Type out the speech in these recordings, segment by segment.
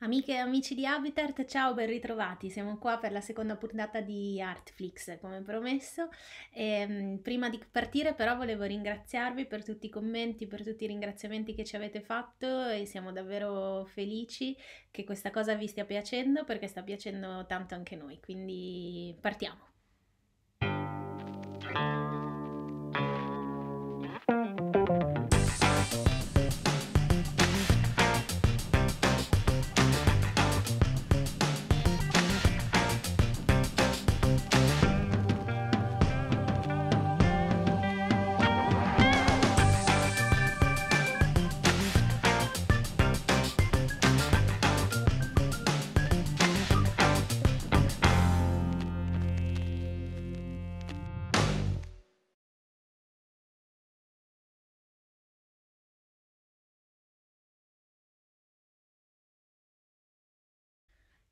Amiche e amici di Habitat, ciao, ben ritrovati. Siamo qua per la seconda puntata di Artflix, come promesso. E, um, prima di partire, però, volevo ringraziarvi per tutti i commenti, per tutti i ringraziamenti che ci avete fatto e siamo davvero felici che questa cosa vi stia piacendo perché sta piacendo tanto anche noi. Quindi partiamo.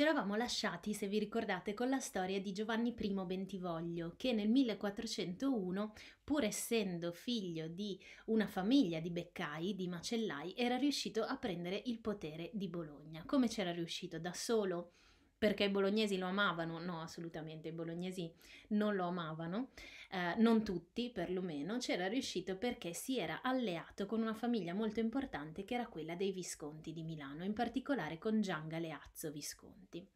Ci eravamo lasciati, se vi ricordate, con la storia di Giovanni I Bentivoglio, che nel 1401, pur essendo figlio di una famiglia di beccai, di macellai, era riuscito a prendere il potere di Bologna. Come c'era riuscito? Da solo? Perché i bolognesi lo amavano? No, assolutamente, i bolognesi non lo amavano, eh, non tutti perlomeno, c'era riuscito perché si era alleato con una famiglia molto importante che era quella dei Visconti di Milano, in particolare con Gian Galeazzo Visconti.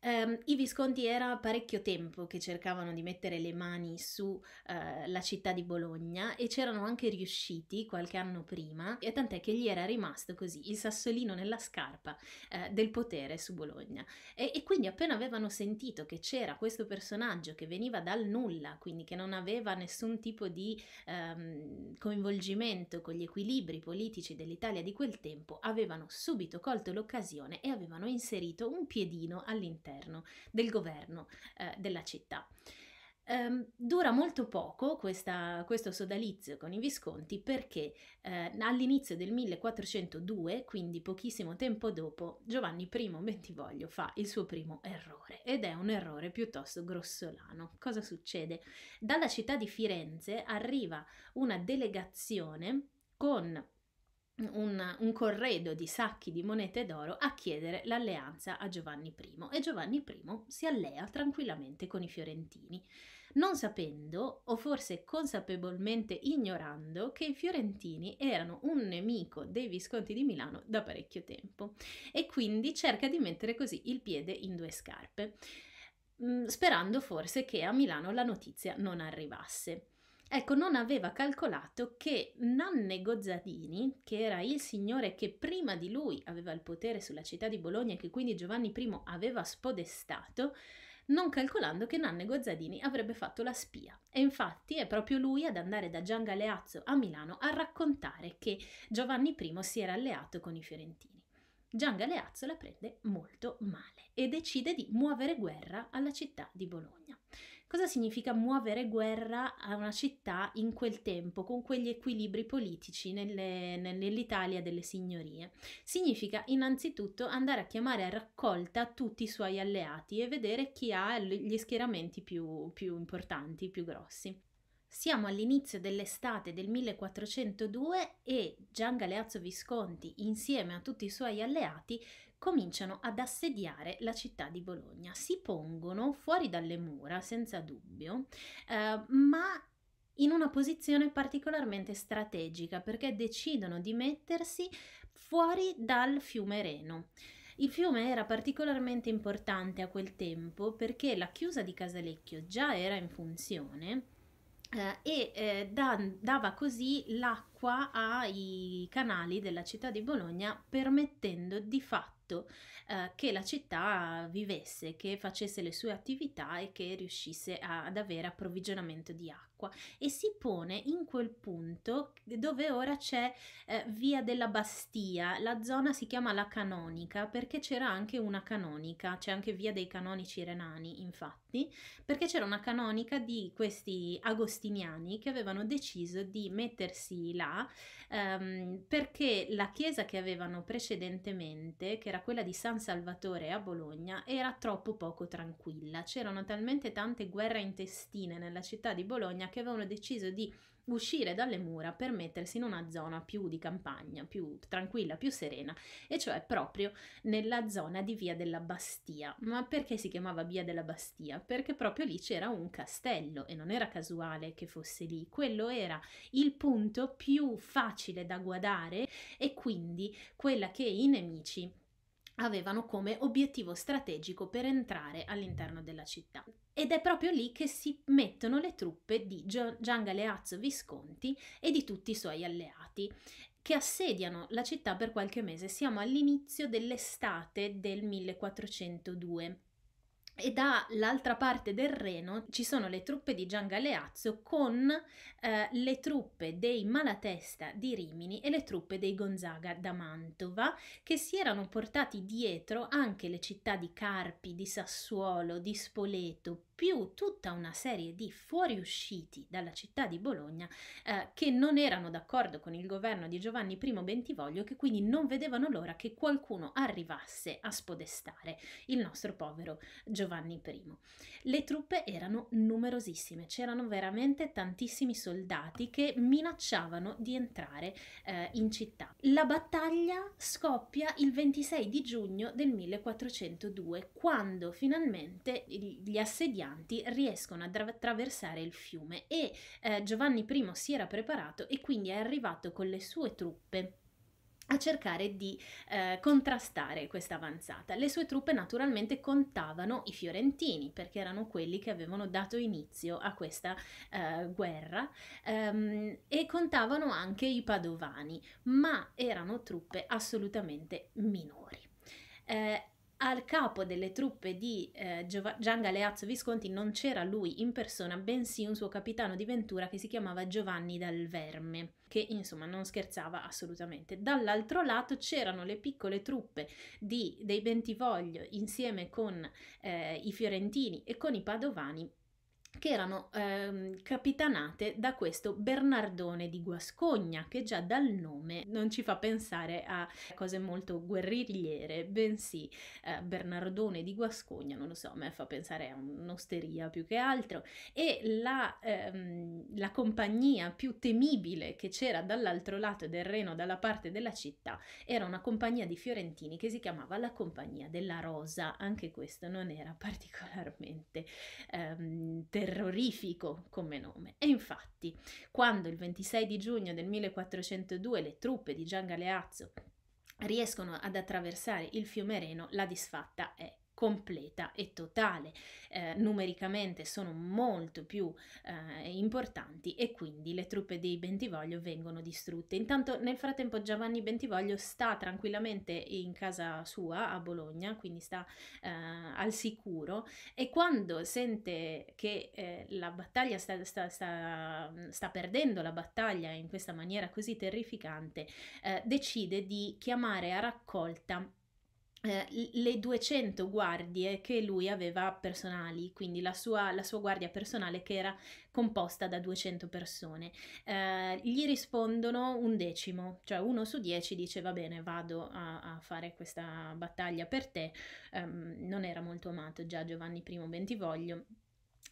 Um, I Visconti era parecchio tempo che cercavano di mettere le mani sulla uh, città di Bologna e c'erano anche riusciti qualche anno prima, e tant'è che gli era rimasto così il sassolino nella scarpa uh, del potere su Bologna. E, e, quindi appena avevano sentito che c'era questo personaggio che veniva dal nulla, quindi che non aveva nessun tipo di um, coinvolgimento con gli equilibri politici dell'Italia di quel tempo, avevano subito colto l'occasione e avevano inserito un piedino all'interno all'interno del governo eh, della città. Um, dura molto poco questa, questo sodalizio con i Visconti perché eh, all'inizio del 1402, quindi pochissimo tempo dopo, Giovanni I Bentivoglio fa il suo primo errore ed è un errore piuttosto grossolano. Cosa succede? Dalla città di Firenze arriva una delegazione con un, un, corredo di sacchi di monete d'oro a chiedere l'alleanza a Giovanni I e Giovanni I si allea tranquillamente con i fiorentini, non sapendo o forse consapevolmente ignorando che i fiorentini erano un nemico dei Visconti di Milano da parecchio tempo e quindi cerca di mettere così il piede in due scarpe, mm, sperando forse che a Milano la notizia non arrivasse. Ecco, non aveva calcolato che Nanne Gozzadini, che era il signore che prima di lui aveva il potere sulla città di Bologna e che quindi Giovanni I aveva spodestato, non calcolando che Nanne Gozzadini avrebbe fatto la spia. E infatti è proprio lui ad andare da Gian Galeazzo a Milano a raccontare che Giovanni I si era alleato con i fiorentini. Gian Galeazzo la prende molto male e decide di muovere guerra alla città di Bologna. Cosa significa muovere guerra a una città in quel tempo, con quegli equilibri politici nelle, nell'Italia delle signorie? Significa innanzitutto andare a chiamare a raccolta tutti i suoi alleati e vedere chi ha gli schieramenti più, più importanti, più grossi. Siamo all'inizio dell'estate del 1402 e Gian Galeazzo Visconti, insieme a tutti i suoi alleati, cominciano ad assediare la città di Bologna. Si pongono fuori dalle mura, senza dubbio, eh, ma in una posizione particolarmente strategica perché decidono di mettersi fuori dal fiume Reno. Il fiume era particolarmente importante a quel tempo perché la chiusa di Casalecchio già era in funzione eh, e eh, da, dava così l'acqua ai canali della città di Bologna permettendo di fatto fatto eh, che la città vivesse, che facesse le sue attività e che riuscisse a, ad avere approvvigionamento di acqua. E si pone in quel punto dove ora c'è eh, via della Bastia, la zona si chiama la Canonica perché c'era anche una canonica, c'è anche via dei canonici renani infatti, perché c'era una canonica di questi agostiniani che avevano deciso di mettersi là ehm, perché la chiesa che avevano precedentemente, che era quella di San Salvatore a Bologna, era troppo poco tranquilla. C'erano talmente tante guerre intestine nella città di Bologna che avevano deciso di uscire dalle mura per mettersi in una zona più di campagna, più tranquilla, più serena, e cioè proprio nella zona di Via della Bastia. Ma perché si chiamava Via della Bastia? Perché proprio lì c'era un castello e non era casuale che fosse lì, quello era il punto più facile da guardare e quindi quella che i nemici avevano come obiettivo strategico per entrare all'interno della città. Ed è proprio lì che si mettono le truppe di Gian Galeazzo Visconti e di tutti i suoi alleati che assediano la città per qualche mese. Siamo all'inizio dell'estate del 1402 e dall'altra parte del Reno ci sono le truppe di Gian Galeazzo con eh, le truppe dei Malatesta di Rimini e le truppe dei Gonzaga da Mantova che si erano portati dietro anche le città di Carpi, di Sassuolo, di Spoleto, più tutta una serie di fuoriusciti dalla città di Bologna eh, che non erano d'accordo con il governo di Giovanni I Bentivoglio, che quindi non vedevano l'ora che qualcuno arrivasse a spodestare il nostro povero Giovanni I. Le truppe erano numerosissime, c'erano veramente tantissimi soldati che minacciavano di entrare eh, in città. La battaglia scoppia il 26 di giugno del 1402, quando finalmente gli assediati naviganti riescono ad attraversare il fiume e eh, Giovanni I si era preparato e quindi è arrivato con le sue truppe a cercare di eh, contrastare questa avanzata. Le sue truppe naturalmente contavano i fiorentini perché erano quelli che avevano dato inizio a questa eh, guerra ehm, e contavano anche i padovani, ma erano truppe assolutamente minori. Eh, al capo delle truppe di eh, Gian Galeazzo Visconti non c'era lui in persona, bensì un suo capitano di ventura che si chiamava Giovanni dal Verme, che insomma non scherzava assolutamente. Dall'altro lato c'erano le piccole truppe di, dei Bentivoglio insieme con eh, i fiorentini e con i padovani che erano ehm, capitanate da questo Bernardone di Guascogna, che già dal nome non ci fa pensare a cose molto guerrigliere, bensì eh, Bernardone di Guascogna, non lo so, a me fa pensare a un'osteria più che altro, e la, ehm, la compagnia più temibile che c'era dall'altro lato del Reno, dalla parte della città, era una compagnia di fiorentini che si chiamava la Compagnia della Rosa, anche questo non era particolarmente ehm, terrorifico come nome. E infatti, quando il 26 di giugno del 1402 le truppe di Gian Galeazzo riescono ad attraversare il fiume Reno, la disfatta è completa e totale. Eh, numericamente sono molto più eh, importanti e quindi le truppe di Bentivoglio vengono distrutte. Intanto nel frattempo Giovanni Bentivoglio sta tranquillamente in casa sua a Bologna, quindi sta eh, al sicuro e quando sente che eh, la battaglia sta, sta, sta, sta, perdendo la battaglia in questa maniera così terrificante, eh, decide di chiamare a raccolta eh, le 200 guardie che lui aveva personali, quindi la sua, la sua, guardia personale che era composta da 200 persone. Eh, gli rispondono un decimo, cioè uno su dieci dice va bene vado a, a fare questa battaglia per te, um, non era molto amato già Giovanni I Bentivoglio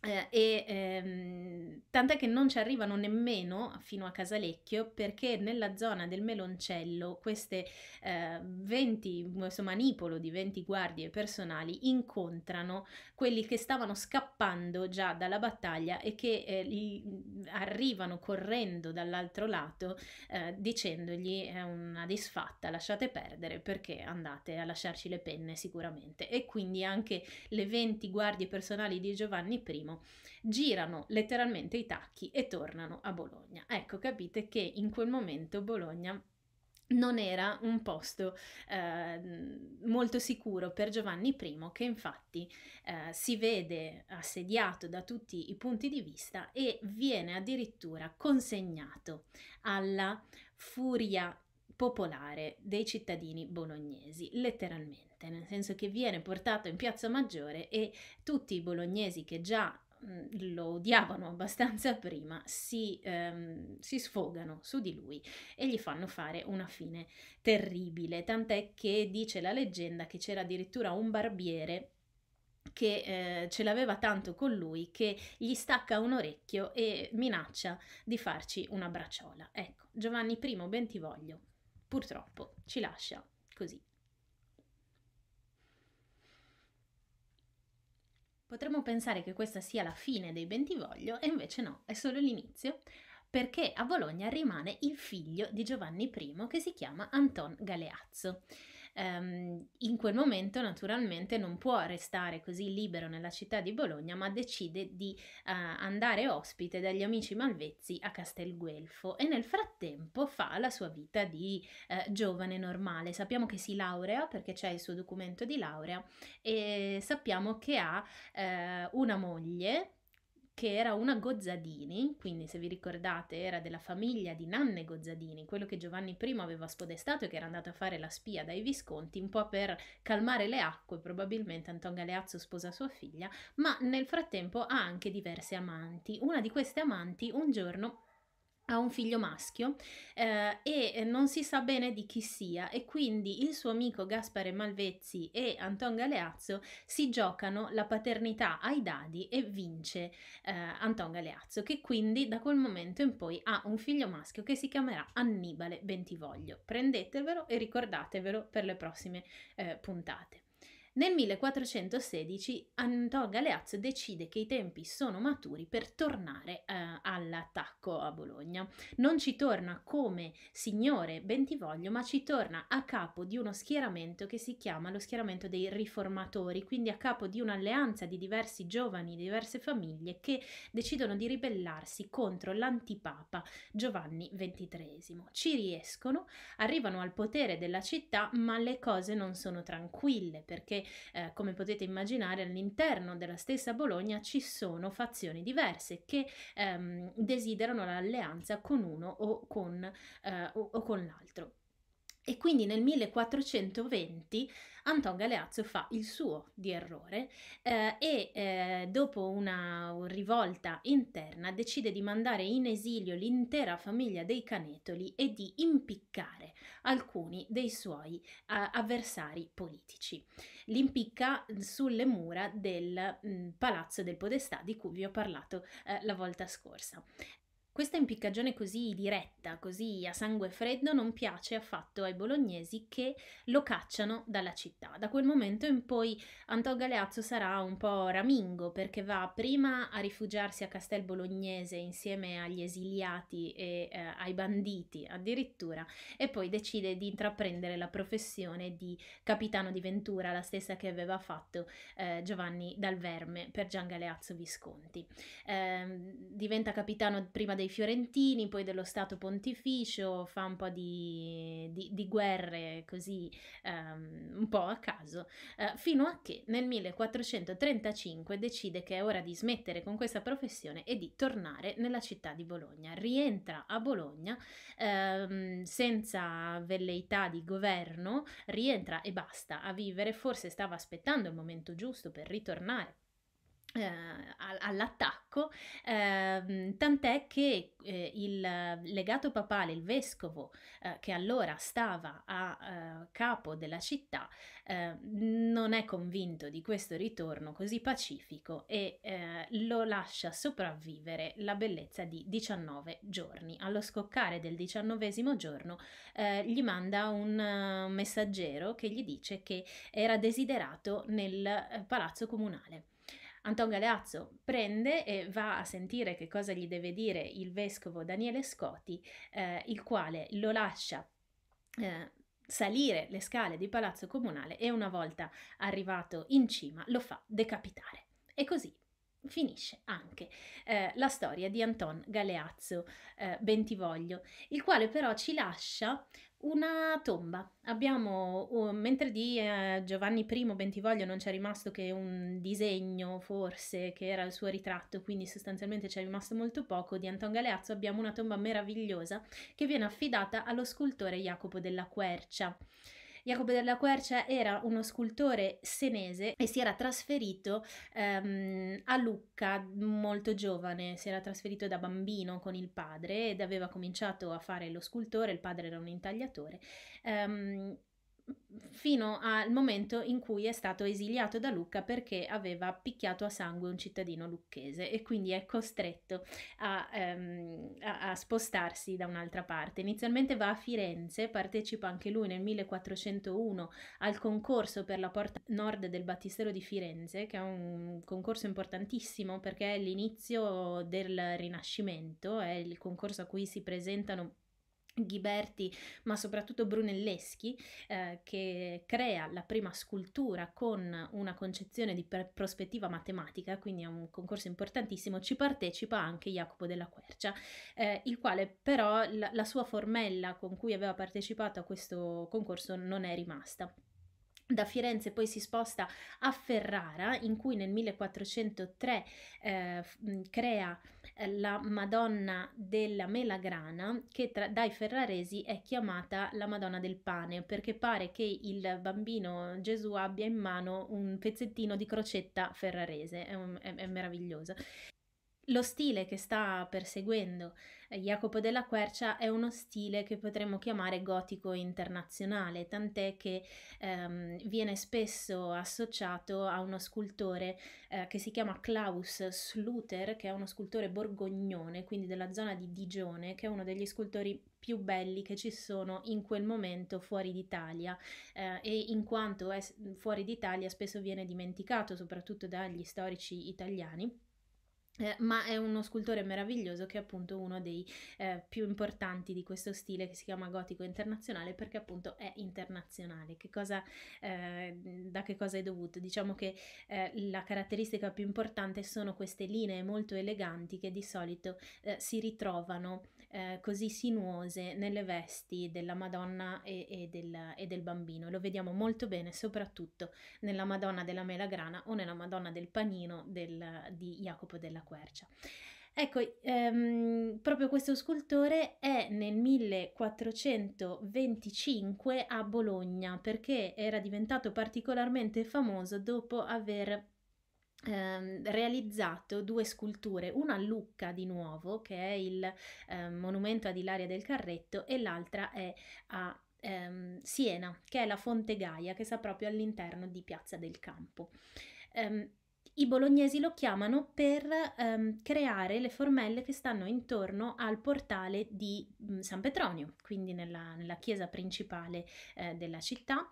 eh, e ehm, tant'è che non ci arrivano nemmeno fino a Casalecchio perché nella zona del Meloncello queste eh, 20, questo manipolo di 20 guardie personali incontrano quelli che stavano scappando già dalla battaglia e che eh, li, arrivano correndo dall'altro lato eh, dicendogli è una disfatta, lasciate perdere perché andate a lasciarci le penne sicuramente. E quindi anche le 20 guardie personali di Giovanni I girano letteralmente i tacchi e tornano a Bologna. Ecco, capite che in quel momento Bologna non era un posto eh, molto sicuro per Giovanni I, che infatti eh, si vede assediato da tutti i punti di vista e viene addirittura consegnato alla furia popolare dei cittadini bolognesi, letteralmente, nel senso che viene portato in piazza Maggiore e tutti i bolognesi che già Mm, lo odiavano abbastanza prima, si, ehm, si, sfogano su di lui e gli fanno fare una fine terribile, tant'è che dice la leggenda che c'era addirittura un barbiere che eh, ce l'aveva tanto con lui che gli stacca un orecchio e minaccia di farci una bracciola. Ecco, Giovanni I Bentivoglio purtroppo ci lascia così. Potremmo pensare che questa sia la fine dei Bentivoglio e invece no, è solo l'inizio, perché a Bologna rimane il figlio di Giovanni I che si chiama Anton Galeazzo ehm, in quel momento naturalmente non può restare così libero nella città di Bologna, ma decide di eh, andare ospite dagli amici malvezzi a Castelguelfo e nel frattempo fa la sua vita di eh, giovane normale. Sappiamo che si laurea perché c'è il suo documento di laurea e sappiamo che ha eh, una moglie che era una Gozzadini, quindi se vi ricordate era della famiglia di Nanne Gozzadini, quello che Giovanni I aveva spodestato e che era andato a fare la spia dai Visconti, un po' per calmare le acque, probabilmente Anton Galeazzo sposa sua figlia, ma nel frattempo ha anche diverse amanti. Una di queste amanti un giorno ha un figlio maschio eh, e non si sa bene di chi sia e quindi il suo amico Gaspare Malvezzi e Anton Galeazzo si giocano la paternità ai dadi e vince eh, Anton Galeazzo che quindi da quel momento in poi ha un figlio maschio che si chiamerà Annibale Bentivoglio. Prendetevelo e ricordatevelo per le prossime eh, puntate. Nel 1416 Anton Galeazzo decide che i tempi sono maturi per tornare eh, all'attacco a Bologna. Non ci torna come signore Bentivoglio, ma ci torna a capo di uno schieramento che si chiama lo schieramento dei riformatori, quindi a capo di un'alleanza di diversi giovani, di diverse famiglie che decidono di ribellarsi contro l'antipapa Giovanni XXIII. Ci riescono, arrivano al potere della città, ma le cose non sono tranquille perché eh, come potete immaginare, all'interno della stessa Bologna ci sono fazioni diverse che ehm, desiderano l'alleanza con uno o con, eh, o, o con l'altro. E quindi nel 1420 Anton Galeazzo fa il suo di errore eh, e eh, dopo una rivolta interna decide di mandare in esilio l'intera famiglia dei Canetoli e di impiccare alcuni dei suoi eh, avversari politici. Li impicca sulle mura del mh, mm, Palazzo del Podestà di cui vi ho parlato eh, la volta scorsa. Questa impiccagione così diretta, così a sangue freddo, non piace affatto ai bolognesi che lo cacciano dalla città. Da quel momento in poi Anton Galeazzo sarà un po' ramingo perché va prima a rifugiarsi a Castel Bolognese insieme agli esiliati e eh, ai banditi addirittura e poi decide di intraprendere la professione di capitano di Ventura, la stessa che aveva fatto eh, Giovanni Dal Verme per Gian Galeazzo Visconti. Eh, diventa capitano prima dei dei fiorentini, poi dello Stato Pontificio, fa un po' di, di, di guerre così um, un po' a caso, uh, fino a che nel 1435 decide che è ora di smettere con questa professione e di tornare nella città di Bologna. Rientra a Bologna um, senza velleità di governo, rientra e basta a vivere, forse stava aspettando il momento giusto per ritornare all'attacco, eh, tant'è che eh, il legato papale, il vescovo eh, che allora stava a eh, capo della città, eh, non è convinto di questo ritorno così pacifico e lo lascia sopravvivere la bellezza di 19 giorni. Allo scoccare del diciannovesimo giorno gli manda un messaggero che gli dice che era desiderato nel palazzo comunale. Anton Galeazzo prende e va a sentire che cosa gli deve dire il vescovo Daniele Scoti, eh, il quale lo lascia eh, salire le scale di Palazzo Comunale e una volta arrivato in cima lo fa decapitare. E così finisce anche eh, la storia di Anton Galeazzo eh, Bentivoglio, il quale però ci lascia una tomba. Abbiamo, uh, mentre di uh, Giovanni I Bentivoglio non c'è rimasto che un disegno, forse, che era il suo ritratto, quindi sostanzialmente c'è rimasto molto poco, di Anton Galeazzo abbiamo una tomba meravigliosa che viene affidata allo scultore Jacopo della Quercia. Jacopo della Quercia era uno scultore senese e si era trasferito ehm, a Lucca molto giovane, si era trasferito da bambino con il padre ed aveva cominciato a fare lo scultore, il padre era un intagliatore. Ehm, fino al momento in cui è stato esiliato da Lucca perché aveva picchiato a sangue un cittadino lucchese e quindi è costretto a, um, a, a, spostarsi da un'altra parte. Inizialmente va a Firenze, partecipa anche lui nel 1401 al concorso per la porta nord del Battistero di Firenze, che è un concorso importantissimo perché è l'inizio del Rinascimento, è il concorso a cui si presentano Ghiberti, ma soprattutto Brunelleschi, eh, che crea la prima scultura con una concezione di per- prospettiva matematica, quindi è un concorso importantissimo, ci partecipa anche Jacopo della Quercia, eh, il quale però la, la sua formella con cui aveva partecipato a questo concorso non è rimasta. Da Firenze poi si sposta a Ferrara, in cui nel 1403 eh, crea eh, la Madonna della Melagrana, che tra, dai ferraresi è chiamata la Madonna del Pane, perché pare che il bambino Gesù abbia in mano un pezzettino di crocetta ferrarese, è, un, è, è meraviglioso. Lo stile che sta perseguendo. Eh, Jacopo della Quercia è uno stile che potremmo chiamare gotico internazionale, tant'è che ehm, viene spesso associato a uno scultore eh, che si chiama Klaus Sluter, che è uno scultore borgognone, quindi della zona di Digione, che è uno degli scultori più belli che ci sono in quel momento fuori d'Italia. Eh, e in quanto è fuori d'Italia spesso viene dimenticato soprattutto dagli storici italiani eh, ma è uno scultore meraviglioso che è appunto uno dei eh, più importanti di questo stile che si chiama gotico internazionale perché appunto è internazionale. Che cosa, eh, da che cosa è dovuto? Diciamo che eh, la caratteristica più importante sono queste linee molto eleganti che di solito eh, si ritrovano eh, così sinuose nelle vesti della Madonna e, e, del, e, del, bambino. Lo vediamo molto bene soprattutto nella Madonna della Melagrana o nella Madonna del Panino del, di Jacopo della Quercia. Ecco, ehm, proprio questo scultore è nel 1425 a Bologna perché era diventato particolarmente famoso dopo aver ehm, realizzato due sculture, una a Lucca di nuovo, che è il eh, monumento ad Ilaria del Carretto, e l'altra è a ehm, Siena, che è la Fonte Gaia, che sta proprio all'interno di Piazza del Campo. Um, i bolognesi lo chiamano per um, creare le formelle che stanno intorno al portale di um, San Petronio, quindi nella, nella chiesa principale eh, della città,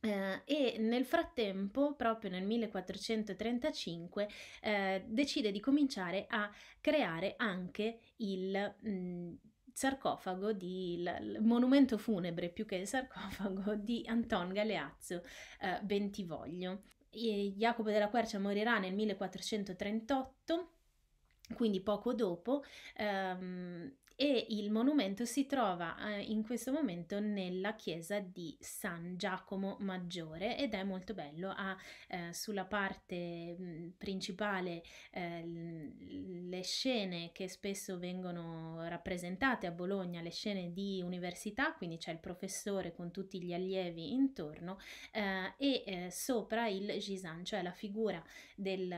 eh, e nel frattempo, proprio nel 1435, eh, decide di cominciare a creare anche il mh, mm, sarcofago, di, il, monumento funebre più che il sarcofago di Anton Galeazzo eh, Bentivoglio. Jacopo della Quercia morirà nel 1438 quindi poco dopo, ehm, e il monumento si trova eh, in questo momento nella chiesa di San Giacomo Maggiore ed è molto bello, ha eh, sulla parte mh, principale eh, le scene che spesso vengono rappresentate a Bologna, le scene di università, quindi c'è il professore con tutti gli allievi intorno eh, e eh, sopra il Gisan, cioè la figura del,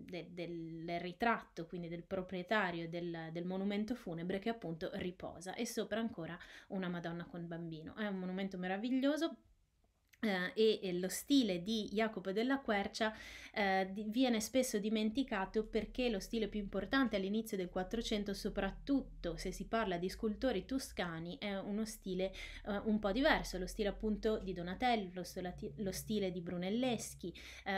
del, del ritratto, quindi del proprietario del, del monumento funebre che appunto riposa e sopra ancora una Madonna con bambino. È un monumento meraviglioso Uh, e, lo stile di Jacopo della Quercia uh, di, viene spesso dimenticato perché lo stile più importante all'inizio del 400, soprattutto se si parla di scultori toscani, è uno stile uh, un po' diverso, lo stile appunto di Donatello, lo stile di Brunelleschi,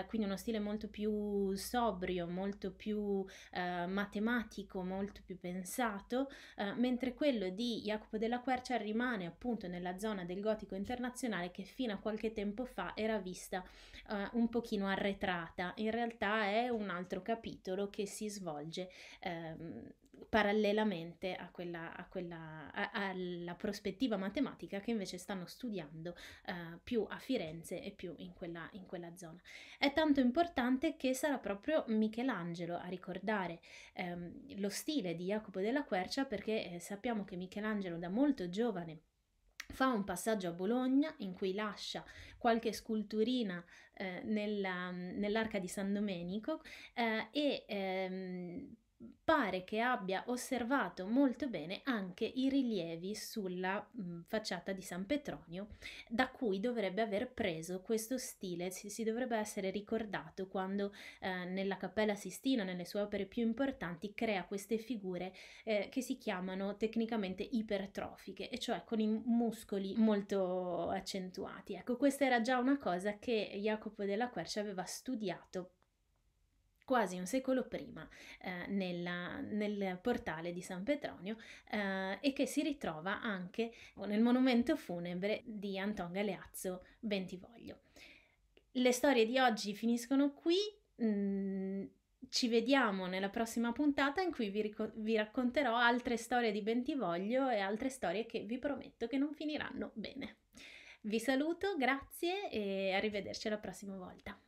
quindi uno stile molto più sobrio, molto più matematico, molto più pensato, mentre quello di Jacopo della Quercia rimane appunto nella zona del gotico internazionale che fino a qualche tempo fa era vista uh, un pochino arretrata, in realtà è un altro capitolo che si svolge um, parallelamente a quella, a quella a, alla prospettiva matematica che invece stanno studiando uh, più a Firenze e più in quella, in quella, zona. È tanto importante che sarà proprio Michelangelo a ricordare um, lo stile di Jacopo della Quercia perché eh, sappiamo che Michelangelo da molto giovane fa un passaggio a Bologna in cui lascia qualche sculturina eh, nella, nell'arca di San Domenico eh, e ehm, pare che abbia osservato molto bene anche i rilievi sulla mh, facciata di San Petronio, da cui dovrebbe aver preso questo stile, si, si dovrebbe essere ricordato quando eh, nella Cappella Sistina, nelle sue opere più importanti, crea queste figure eh, che si chiamano tecnicamente ipertrofiche, e cioè con i muscoli molto accentuati. Ecco, questa era già una cosa che Jacopo della Quercia aveva studiato quasi un secolo prima eh, nella, nel portale di San Petronio eh, e che si ritrova anche nel monumento funebre di Anton Galeazzo Bentivoglio. Le storie di oggi finiscono qui. Mm, ci vediamo nella prossima puntata in cui vi, ric- vi, racconterò altre storie di Bentivoglio e altre storie che vi prometto che non finiranno bene. Vi saluto, grazie e arrivederci alla prossima volta.